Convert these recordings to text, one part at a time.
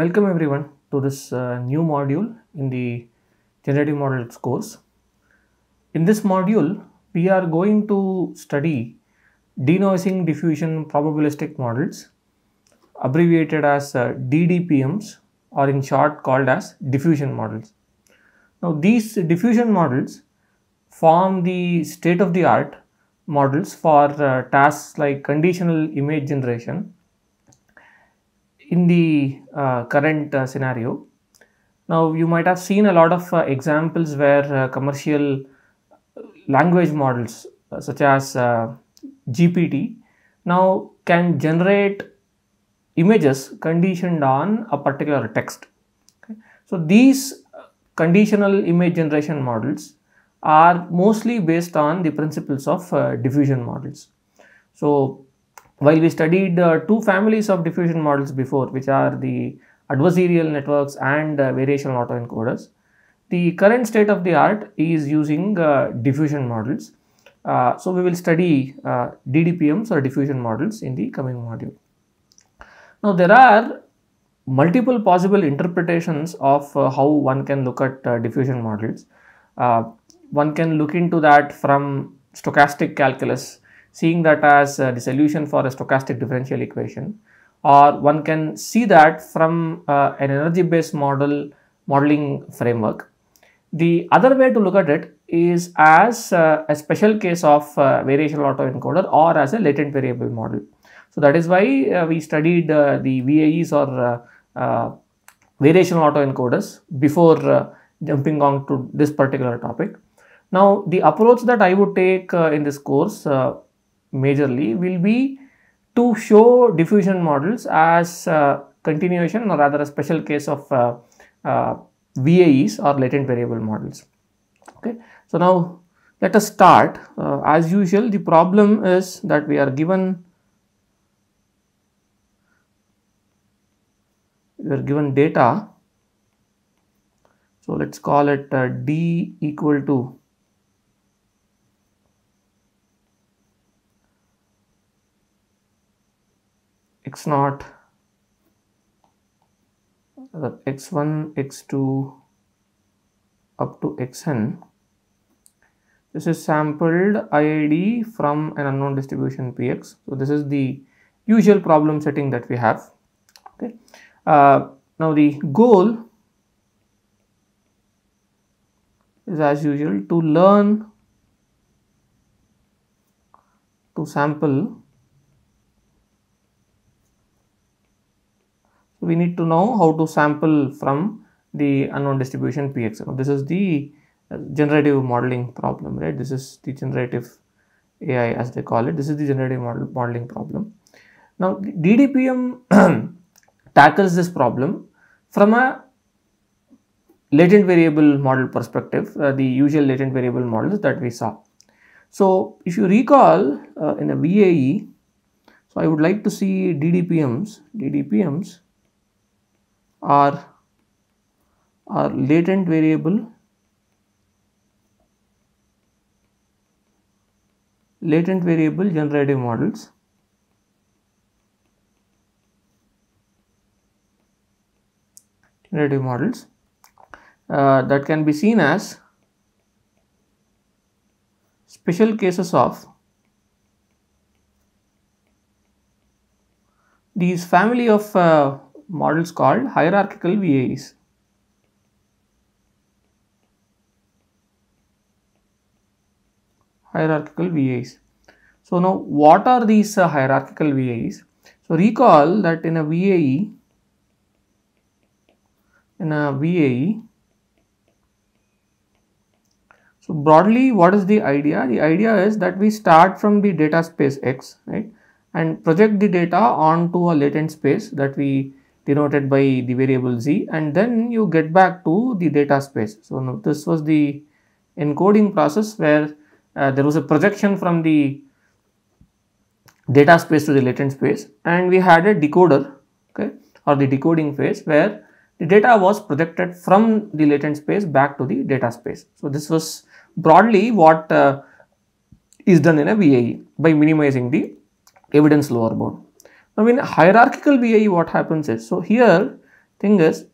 Welcome everyone to this uh, new module in the generative models course. In this module, we are going to study denoising diffusion probabilistic models abbreviated as uh, DDPMs or in short called as diffusion models. Now these diffusion models form the state of the art models for uh, tasks like conditional image generation in the uh, current uh, scenario. Now you might have seen a lot of uh, examples where commercial language models such as GPT now can generate images conditioned on a particular text. Okay. So these conditional image generation models are mostly based on the principles of uh, diffusion models. So while we studied uh, two families of diffusion models before which are the adversarial networks and uh, variational autoencoders, the current state of the art is using uh, diffusion models. Uh, so we will study uh, DDPMs or diffusion models in the coming module. Now there are multiple possible interpretations of how one can look at diffusion models one can look into that from stochastic calculus, seeing that as uh, the solution for a stochastic differential equation, or one can see that from uh, an energy based model modeling framework. The other way to look at it is as uh, a special case of variational autoencoder or as a latent variable model. So that is why we studied the VAEs or variational autoencoders before jumping on to this particular topic. Now, the approach that I would take uh, in this course uh, majorly will be to show diffusion models as uh, continuation or rather a special case of uh, uh, VAEs or latent variable models. Okay. So, now let us start. Uh, as usual, the problem is that we are given we are given data. So, let us call it D equal to x naught x1 x2 up to xn. This is sampled IID from an unknown distribution px so this is the usual problem setting that we have. Okay. Uh, now the goal is as usual to learn to sample We need to know how to sample from the unknown distribution px. Now this is the uh, generative modeling problem, right? This is the generative AI as they call it. This is the generative model modeling problem. Now DDPM tackles this problem from a latent variable model perspective, uh, the usual latent variable models that we saw. So if you recall uh, in a VAE, so I would like to see DDPMs, DDPMs are are latent variable latent variable generative models generative models uh, that can be seen as special cases of these family of uh, models called hierarchical VAEs. Hierarchical VAEs. So now what are these uh, hierarchical VAEs? So recall that in a VAE, in a VAE, so broadly what is the idea? The idea is that we start from the data space X, right, and project the data onto a latent space that we denoted by the variable z and then you get back to the data space. So, now this was the encoding process where uh, there was a projection from the data space to the latent space and we had a decoder okay or the decoding phase where the data was projected from the latent space back to the data space. So, this was broadly what uh, is done in a VAE by minimizing the evidence lower bound. Now in hierarchical VAE what happens is, so here thing is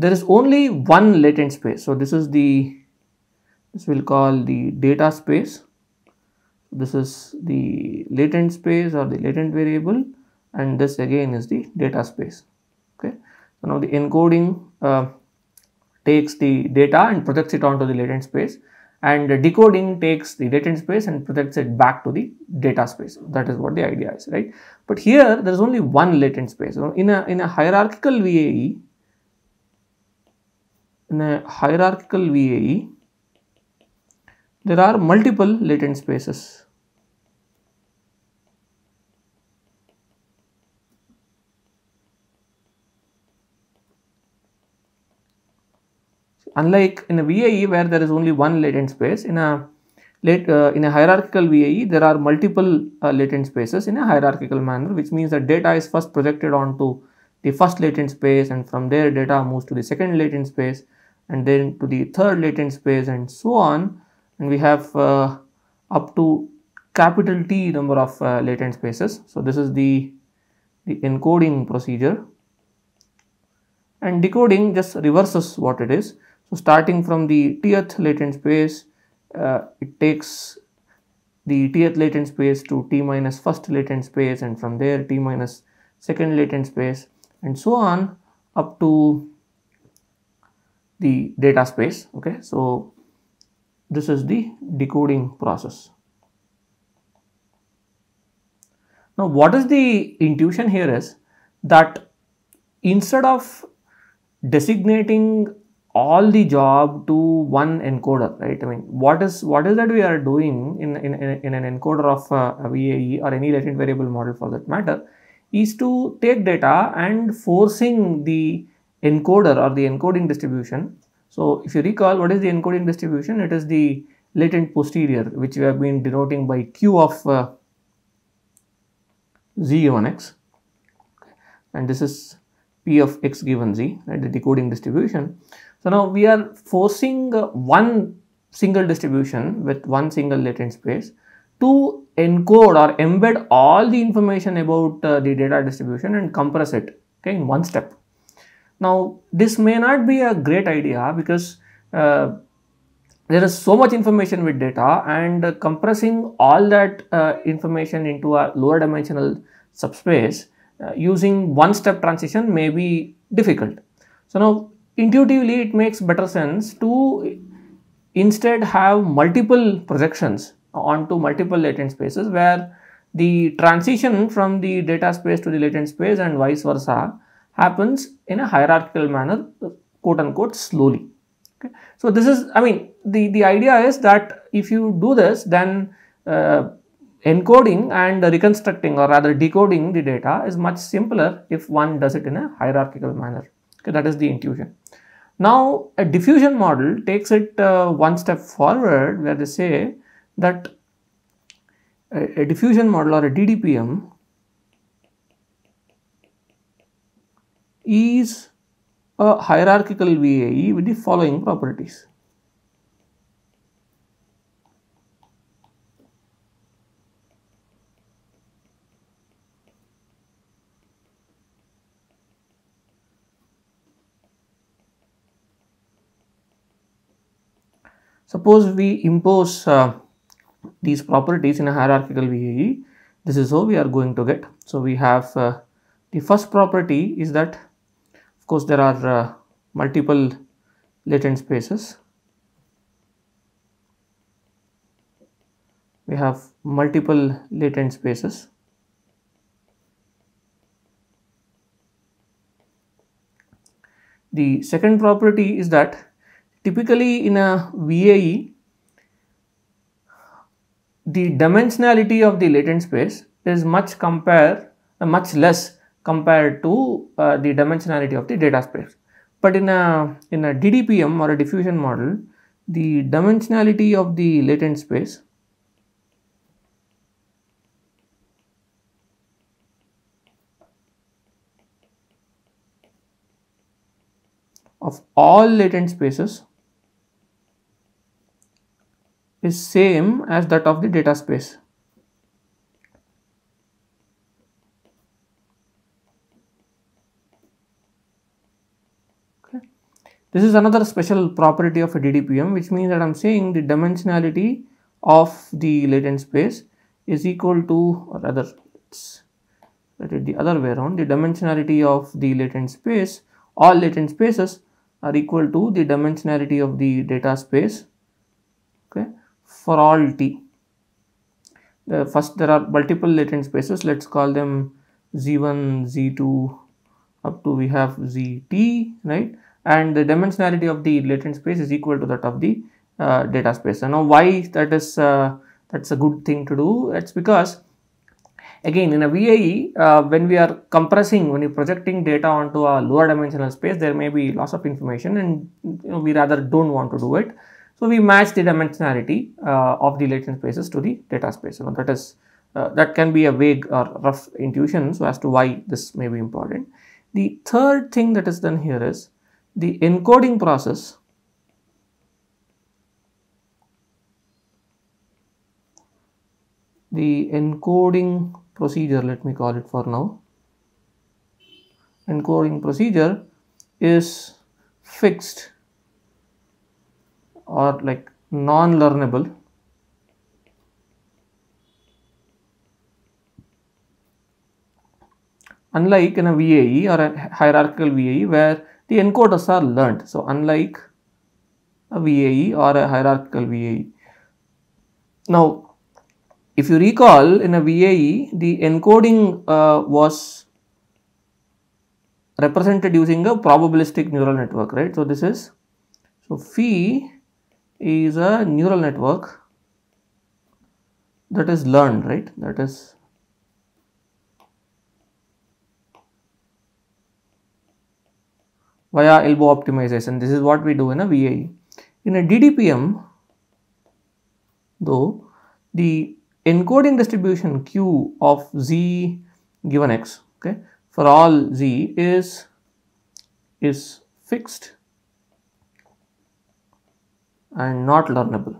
there is only one latent space. So, this is the this we will call the data space. This is the latent space or the latent variable and this again is the data space. Okay. So, now the encoding uh, takes the data and projects it onto the latent space and decoding takes the latent space and projects it back to the data space. That is what the idea is, right? But here there is only one latent space. In a, in a hierarchical VAE, in a hierarchical VAE, there are multiple latent spaces. Unlike in a VAE where there is only one latent space, in a late, uh, in a hierarchical VAE there are multiple uh, latent spaces in a hierarchical manner which means that data is first projected onto the first latent space and from there data moves to the second latent space and then to the third latent space and so on and we have uh, up to capital T number of uh, latent spaces. So, this is the, the encoding procedure and decoding just reverses what it is. So, starting from the tth latent space, uh, it takes the tth latent space to t minus first latent space and from there t minus second latent space and so on up to the data space. Okay, so this is the decoding process. Now, what is the intuition here is that instead of designating all the job to one encoder, right? I mean, what is what is that we are doing in in, in an encoder of uh, a VAE or any latent variable model for that matter, is to take data and forcing the encoder or the encoding distribution. So, if you recall, what is the encoding distribution? It is the latent posterior, which we have been denoting by Q of uh, z given x, and this is P of x given z, right? The decoding distribution. So now we are forcing uh, one single distribution with one single latent space to encode or embed all the information about uh, the data distribution and compress it okay, in one step. Now this may not be a great idea because uh, there is so much information with data and uh, compressing all that uh, information into a lower dimensional subspace uh, using one step transition may be difficult. So now intuitively it makes better sense to instead have multiple projections onto multiple latent spaces where the transition from the data space to the latent space and vice versa happens in a hierarchical manner quote unquote slowly. Okay. So, this is I mean the, the idea is that if you do this then uh, encoding and reconstructing or rather decoding the data is much simpler if one does it in a hierarchical manner. Okay, that is the intuition. Now, a diffusion model takes it uh, one step forward where they say that a, a diffusion model or a DDPM is a hierarchical VAE with the following properties. Suppose we impose uh, these properties in a hierarchical VAE, this is how we are going to get. So, we have uh, the first property is that of course there are uh, multiple latent spaces. We have multiple latent spaces. The second property is that typically in a VAE, the dimensionality of the latent space is much compare uh, much less compared to uh, the dimensionality of the data space. But in a in a DDPM or a diffusion model, the dimensionality of the latent space of all latent spaces is same as that of the data space. this is another special property of a DDPM which means that I'm saying the dimensionality of the latent space is equal to or rather let the other way around the dimensionality of the latent space all latent spaces are equal to the dimensionality of the data space for all t the first there are multiple latent spaces let's call them z1 z2 up to we have zt right and the dimensionality of the latent space is equal to that of the uh, data space. And now why that is uh, that's a good thing to do? It's because again in a VAE uh, when we are compressing when you're projecting data onto a lower dimensional space there may be loss of information and you know, we rather don't want to do it. So we match the dimensionality uh, of the latent spaces to the data space. You know, that is uh, that can be a vague or rough intuition so as to why this may be important. The third thing that is done here is the encoding process the encoding procedure let me call it for now encoding procedure is fixed or like non-learnable unlike in a VAE or a hierarchical VAE where the encoders are learned. So, unlike a VAE or a hierarchical VAE. Now, if you recall in a VAE, the encoding uh, was represented using a probabilistic neural network, right. So, this is, so phi is a neural network that is learned, right, that is via ELBO optimization. This is what we do in a VAE. In a DDPM, though, the encoding distribution Q of Z given X, okay, for all Z is, is fixed and not learnable.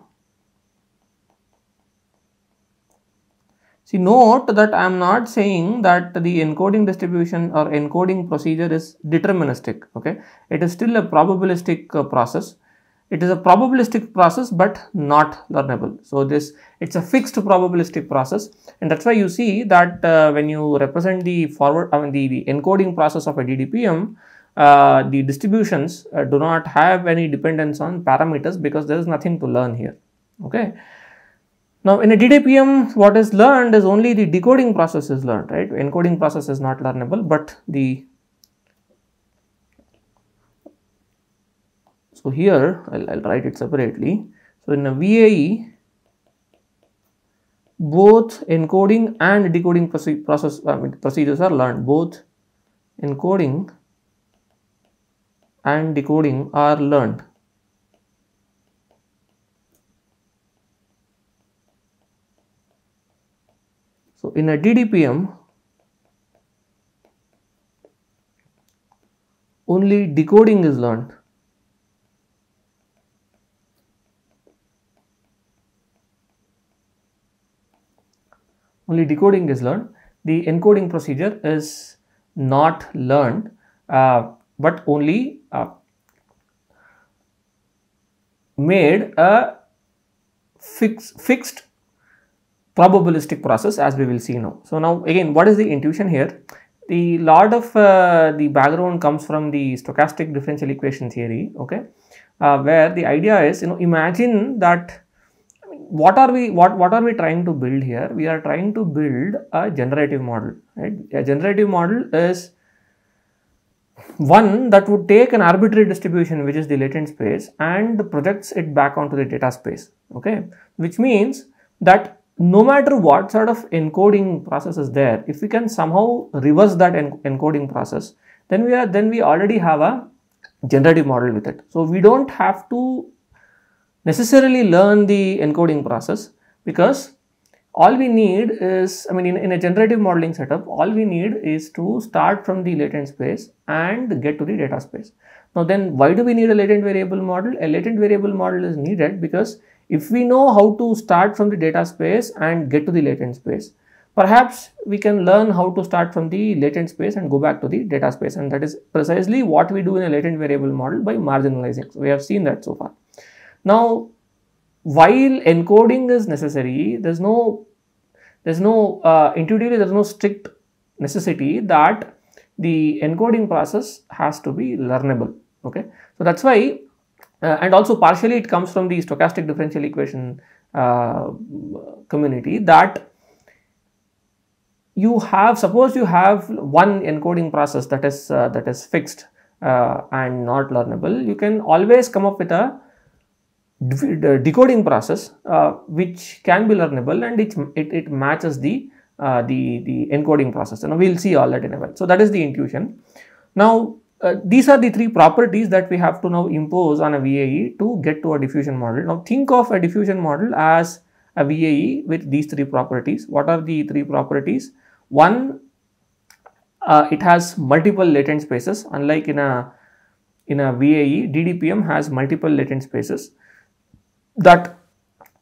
See note that I am not saying that the encoding distribution or encoding procedure is deterministic, okay. It is still a probabilistic uh, process. It is a probabilistic process but not learnable. So, this it is a fixed probabilistic process and that is why you see that uh, when you represent the forward I mean the, the encoding process of a DDPM, uh, the distributions uh, do not have any dependence on parameters because there is nothing to learn here, okay. Now, in a DDPM, what is learned is only the decoding process is learned, right? Encoding process is not learnable, but the so here I'll, I'll write it separately. So, in a VAE, both encoding and decoding process I mean, procedures are learned. Both encoding and decoding are learned. So, in a DDPM, only decoding is learned. Only decoding is learned. The encoding procedure is not learned, uh, but only uh, made a fix, fixed probabilistic process as we will see now. So, now again what is the intuition here? The lot of uh, the background comes from the stochastic differential equation theory, okay, uh, where the idea is you know imagine that what are we what what are we trying to build here? We are trying to build a generative model, right? A generative model is one that would take an arbitrary distribution which is the latent space and projects it back onto the data space okay which means that no matter what sort of encoding process is there, if we can somehow reverse that en encoding process, then we are then we already have a generative model with it. So we don't have to necessarily learn the encoding process because all we need is, I mean, in, in, a generative modeling setup, all we need is to start from the latent space and get to the data space. Now then, why do we need a latent variable model? A latent variable model is needed because if we know how to start from the data space and get to the latent space, perhaps we can learn how to start from the latent space and go back to the data space and that is precisely what we do in a latent variable model by marginalizing. So, we have seen that so far. Now, while encoding is necessary, there is no, there is no, uh, intuitively there is no strict necessity that the encoding process has to be learnable, okay. So, that is why uh, and also partially it comes from the stochastic differential equation uh, community that you have suppose you have one encoding process that is uh, that is fixed uh, and not learnable you can always come up with a decoding process uh, which can be learnable and it, it, it matches the uh, the the encoding process and we will see all that in a while so that is the intuition now uh, these are the three properties that we have to now impose on a VAE to get to a diffusion model. Now think of a diffusion model as a VAE with these three properties. What are the three properties? One, uh, it has multiple latent spaces unlike in a in a VAE, DDPM has multiple latent spaces that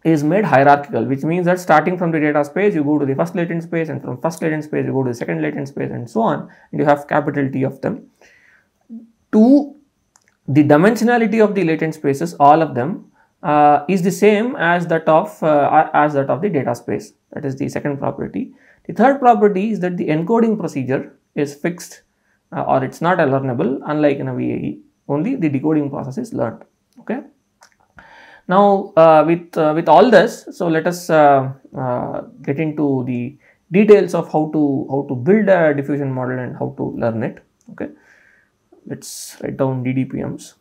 is made hierarchical which means that starting from the data space you go to the first latent space and from first latent space you go to the second latent space and so on and you have capital T of them. Two, the dimensionality of the latent spaces all of them uh, is the same as that of uh, as that of the data space that is the second property. The third property is that the encoding procedure is fixed uh, or it is not learnable unlike in a VAE only the decoding process is learned okay. Now uh, with uh, with all this so let us uh, get into the details of how to how to build a diffusion model and how to learn it okay. Let's write down DDPMs.